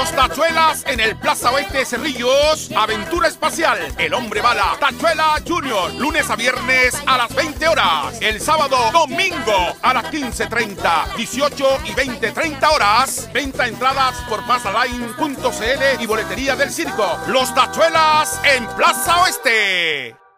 Los Tachuelas en el Plaza Oeste Cerrillos. Aventura espacial. El hombre bala. Tachuela Junior. Lunes a viernes a las 20 horas. El sábado, domingo a las 15.30, 18 y 20.30 horas. Venta entradas por pasaline.cl y boletería del circo. Los Tachuelas en Plaza Oeste.